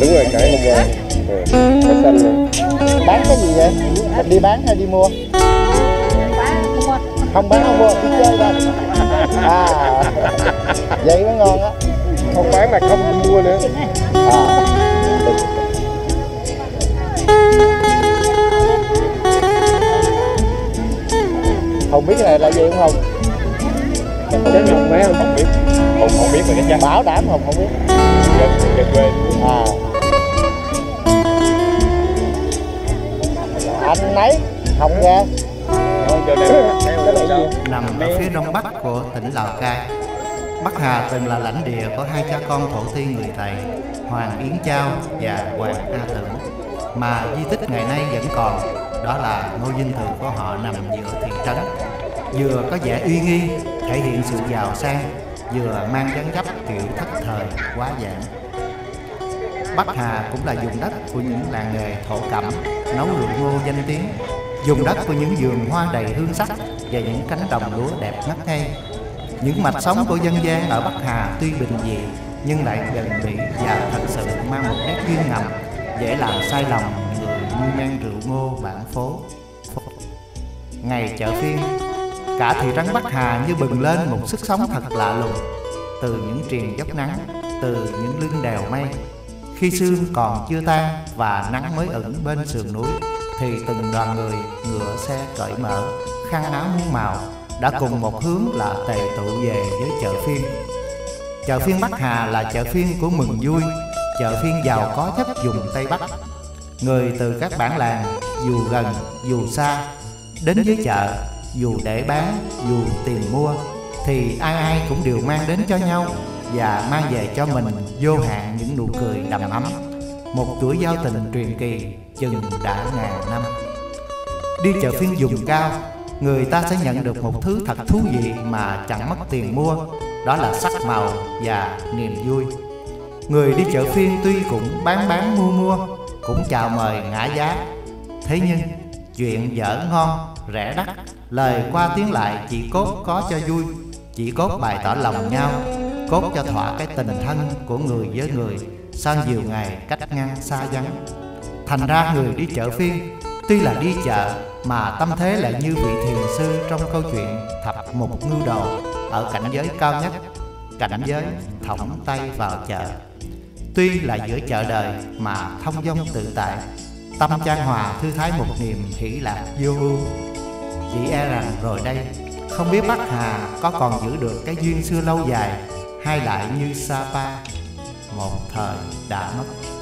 đúng rồi cải hôm qua. Ừ. nó xanh luôn. Bán cái gì vậy? Mình đi bán hay đi mua? Không bán không mua. Đi chơi thôi à. Vậy mới ngon á. Không bán là không mua nữa. À. không biết này là gì không. Không chắc không biết. Không không biết rồi cái chắc bảo đảm không không biết. Dân dân quê. À anh nấy không ra nằm ở phía đông bắc của tỉnh Lào Cai. Bắc Hà từng là lãnh địa của hai cha con thổ tiên người Tày, Hoàng Yến Chao và Hoàng A Tưởng, mà di tích ngày nay vẫn còn, đó là ngôi dinh thự của họ nằm giữa thị trấn. Vừa có vẻ uy nghi, thể hiện sự giàu sang, vừa mang dáng dấp kiểu thất thời, quá giản. Bắc Hà cũng là vùng đất của những làng nghề thổ cẩm, nấu rượu ngô danh tiếng, vùng đất của những vườn hoa đầy hương sắc và những cánh đồng lúa đẹp ngất ngây. Những mạch sống của dân gian ở Bắc Hà tuy bình dị nhưng lại gần bỉ và thật sự mang một nét duyên ngầm, dễ làm sai lòng người như men rượu ngô bản phố. Ngày chợ phiên, cả thị trấn Bắc Hà như bừng lên một sức sống thật lạ lùng, từ những triền dốc nắng, từ những lưng đèo mây. Khi sương còn chưa tan và nắng mới ẩn bên sườn núi, thì từng đoàn người ngựa xe cởi mở, khăn áo muôn màu đã cùng một hướng là tề tụ về với chợ phiên. Chợ phiên Bắc Hà là chợ phiên của mừng vui, chợ phiên giàu có nhất vùng Tây Bắc. Người từ các bản làng, dù gần, dù xa, đến với chợ, dù để bán, dù tìm mua, thì ai ai cũng đều mang đến cho nhau và mang về cho mình vô hạn những nụ cười đầm ấm. Một chuỗi giao tình truyền kỳ chừng đã ngàn năm. Đi chợ phiên vùng cao, người ta sẽ nhận được một thứ thật thú vị mà chẳng mất tiền mua, đó là sắc màu và niềm vui. Người đi chợ phiên tuy cũng bán bán mua mua, cũng chào mời ngã giá. Thế nhưng, chuyện dở ngon, rẻ đắt, lời qua tiếng lại chỉ cốt có cho vui, chỉ cốt bày tỏ lòng nhau, cốt cho thỏa cái tình thân của người với người sau nhiều ngày cách ngăn xa vắng. Thành ra người đi chợ phiên Tuy là đi chợ mà tâm thế lại như vị thiền sư trong câu chuyện thập mục ngưu đồ ở cảnh giới cao nhất, cảnh giới thõng tay vào chợ. Tuy là giữa chợ đời mà thông dong tự tại, tâm trang hòa thư thái một niềm hỷ lạc vô ưu. Chỉ e rằng rồi đây, không biết Bắc Hà có còn giữ được cái duyên xưa lâu dài hay lại như Sapa một thời đã mất.